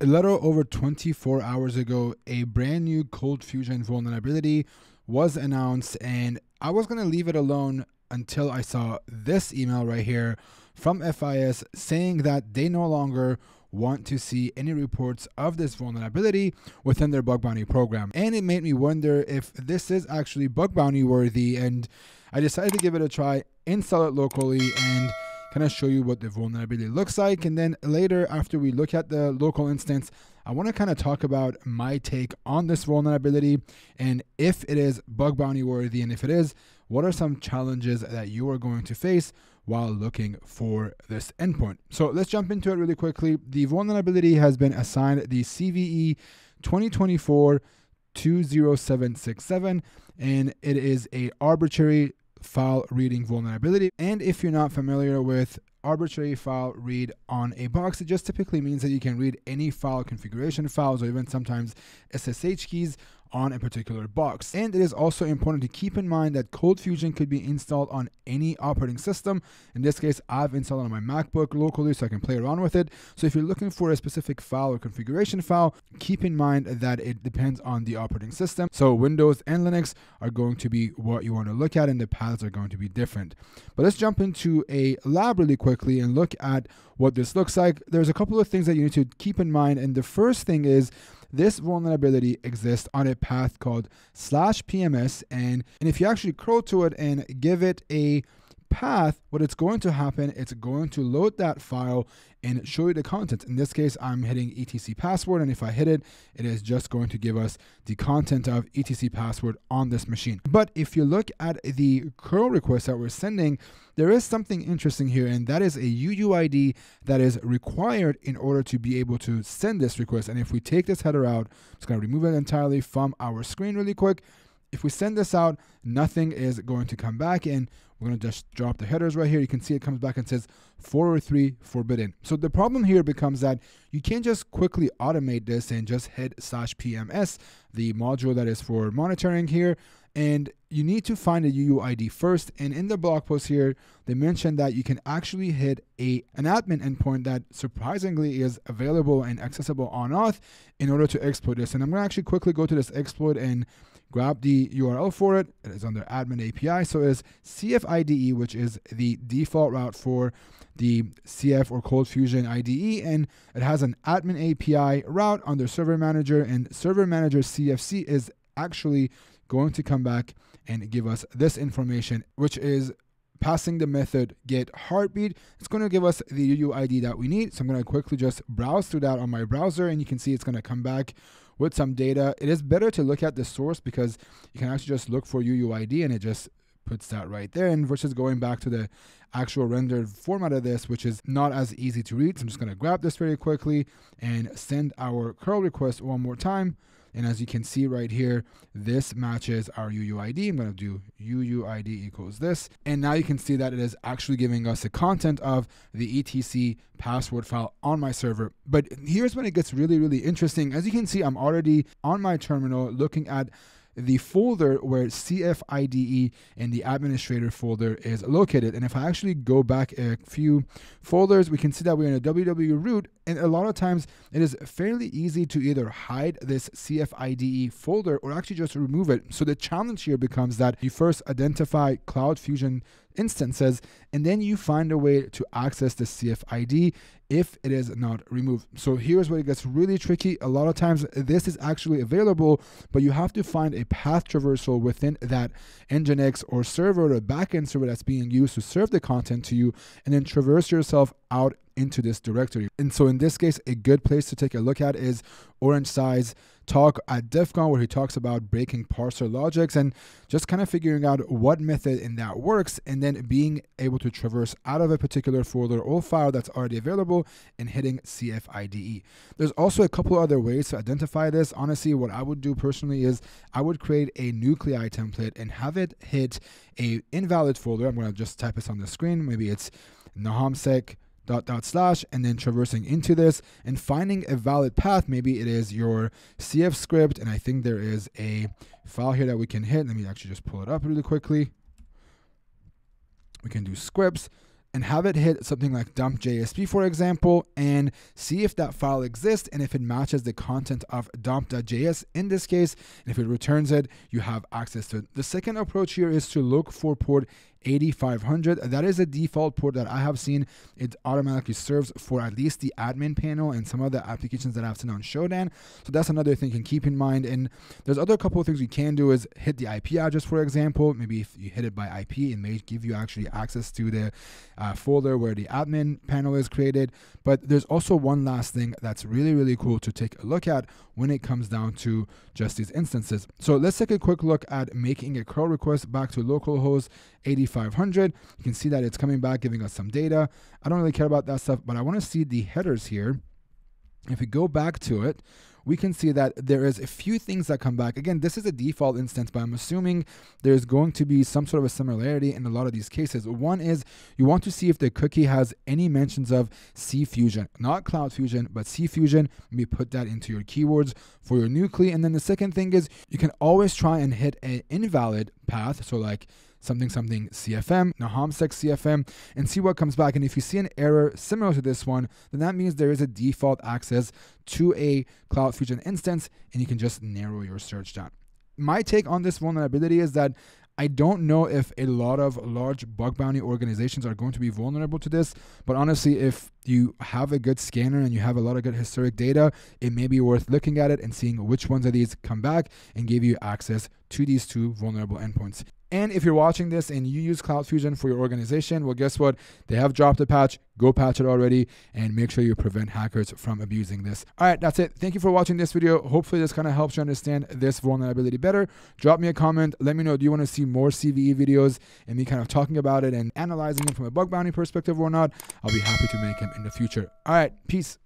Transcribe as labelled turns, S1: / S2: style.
S1: a little over 24 hours ago, a brand new Cold Fusion vulnerability was announced, and I was going to leave it alone until I saw this email right here from FIS saying that they no longer want to see any reports of this vulnerability within their bug bounty program. And it made me wonder if this is actually bug bounty worthy. And I decided to give it a try, install it locally, and kind of show you what the vulnerability looks like. And then later, after we look at the local instance, I want to kind of talk about my take on this vulnerability and if it is bug bounty worthy. And if it is, what are some challenges that you are going to face while looking for this endpoint. So let's jump into it really quickly. The vulnerability has been assigned the CVE 2024 20767 and it is a arbitrary file reading vulnerability. And if you're not familiar with arbitrary file read on a box, it just typically means that you can read any file configuration files or even sometimes SSH keys on a particular box. And it is also important to keep in mind that Cold Fusion could be installed on any operating system. In this case, I've installed on my MacBook locally so I can play around with it. So if you're looking for a specific file or configuration file, keep in mind that it depends on the operating system. So Windows and Linux are going to be what you want to look at and the paths are going to be different. But let's jump into a lab really quickly and look at what this looks like. There's a couple of things that you need to keep in mind. And the first thing is this vulnerability exists on a path called slash PMS. And, and if you actually curl to it and give it a path, what it's going to happen, it's going to load that file and show you the content. In this case, I'm hitting etc password, and if I hit it, it is just going to give us the content of etc password on this machine. But if you look at the curl request that we're sending, there is something interesting here, and that is a UUID that is required in order to be able to send this request. And if we take this header out, it's going to remove it entirely from our screen really quick. If we send this out, nothing is going to come back in. We're going to just drop the headers right here. You can see it comes back and says 403 forbidden. So the problem here becomes that you can't just quickly automate this and just hit slash PMS, the module that is for monitoring here. And you need to find a UUID first. And in the blog post here, they mentioned that you can actually hit a an admin endpoint that surprisingly is available and accessible on auth in order to exploit this. And I'm going to actually quickly go to this exploit and grab the URL for it. It is under admin API. So it is CFIDE, which is the default route for the CF or Cold Fusion IDE, and it has an admin API route under Server Manager, and Server Manager CFC is actually going to come back and give us this information, which is passing the method get heartbeat. It's going to give us the UUID that we need. So I'm going to quickly just browse through that on my browser, and you can see it's going to come back with some data. It is better to look at the source because you can actually just look for UUID and it just puts that right there and versus going back to the actual rendered format of this which is not as easy to read so i'm just going to grab this very quickly and send our curl request one more time and as you can see right here, this matches our UUID. I'm going to do UUID equals this. And now you can see that it is actually giving us the content of the etc password file on my server. But here's when it gets really, really interesting. As you can see, I'm already on my terminal looking at the folder where CFIDE and the administrator folder is located. And if I actually go back a few folders, we can see that we're in a www root. And a lot of times it is fairly easy to either hide this CFIDE folder or actually just remove it. So the challenge here becomes that you first identify Cloud Fusion instances, and then you find a way to access the CFID if it is not removed. So here's where it gets really tricky. A lot of times this is actually available, but you have to find a path traversal within that Nginx or server or backend server that's being used to serve the content to you, and then traverse yourself out into this directory. And so in this case, a good place to take a look at is Orange Size talk at DEF CON where he talks about breaking parser logics and just kind of figuring out what method in that works and then being able to traverse out of a particular folder or file that's already available and hitting CFIDE. There's also a couple other ways to identify this. Honestly, what I would do personally is I would create a nuclei template and have it hit a invalid folder. I'm going to just type this on the screen. Maybe it's nahamsec dot dot slash and then traversing into this and finding a valid path maybe it is your cf script and i think there is a file here that we can hit let me actually just pull it up really quickly we can do scripts and have it hit something like dump.jsp, for example, and see if that file exists and if it matches the content of dump.js in this case. And if it returns it, you have access to it. The second approach here is to look for port 8500. That is a default port that I have seen. It automatically serves for at least the admin panel and some of the applications that I've seen on Shodan. So that's another thing you can keep in mind. And there's other couple of things you can do is hit the IP address, for example. Maybe if you hit it by IP, it may give you actually access to the uh, folder where the admin panel is created. But there's also one last thing that's really, really cool to take a look at when it comes down to just these instances. So let's take a quick look at making a curl request back to localhost 8500. You can see that it's coming back, giving us some data. I don't really care about that stuff, but I want to see the headers here. If we go back to it, we can see that there is a few things that come back. Again, this is a default instance, but I'm assuming there's going to be some sort of a similarity in a lot of these cases. One is you want to see if the cookie has any mentions of C Fusion, not Cloud Fusion, but CFusion. Maybe put that into your keywords for your Nuclei. And then the second thing is you can always try and hit an invalid path. So like something something CFM, Nahamsec CFM, and see what comes back. And if you see an error similar to this one, then that means there is a default access to a Cloud Fusion instance, and you can just narrow your search down. My take on this vulnerability is that I don't know if a lot of large bug bounty organizations are going to be vulnerable to this, but honestly, if you have a good scanner and you have a lot of good historic data, it may be worth looking at it and seeing which ones of these come back and give you access to these two vulnerable endpoints. And if you're watching this and you use Cloud Fusion for your organization, well, guess what? They have dropped a patch. Go patch it already and make sure you prevent hackers from abusing this. All right, that's it. Thank you for watching this video. Hopefully, this kind of helps you understand this vulnerability better. Drop me a comment. Let me know do you want to see more CVE videos and me kind of talking about it and analyzing it from a bug bounty perspective or not? I'll be happy to make them in the future. All right, peace.